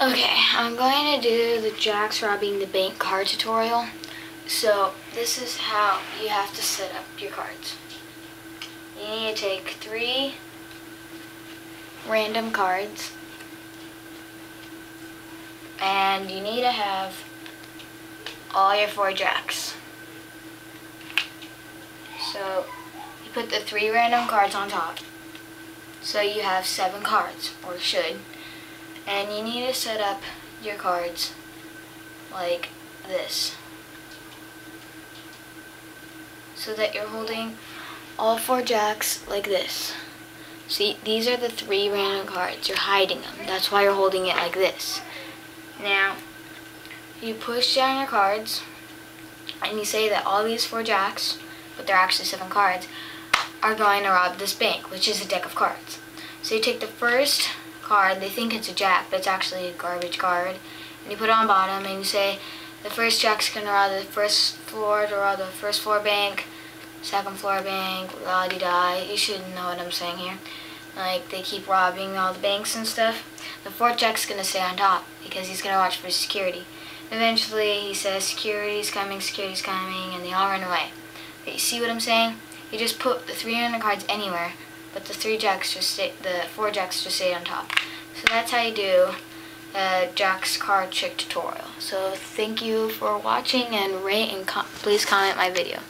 Okay, I'm going to do the Jacks robbing the bank card tutorial. So, this is how you have to set up your cards. You need to take three random cards. And you need to have all your four jacks. So, you put the three random cards on top. So you have seven cards, or should and you need to set up your cards like this. So that you're holding all four jacks like this. See these are the three random cards. You're hiding them. That's why you're holding it like this. Now you push down your cards and you say that all these four jacks but they're actually seven cards are going to rob this bank which is a deck of cards. So you take the first card. They think it's a jack, but it's actually a garbage card. And you put it on bottom and you say the first jack's gonna rob the first floor to rob the first floor bank, second floor bank, la di da. You should know what I'm saying here. Like they keep robbing all the banks and stuff. The fourth jack's gonna stay on top because he's gonna watch for security. Eventually he says security's coming, security's coming, and they all run away. But you see what I'm saying? You just put the 300 cards anywhere but the three jacks just stay, the four jacks just stay on top. So that's how you do a Jack's card trick tutorial. So thank you for watching and rate and com please comment my video.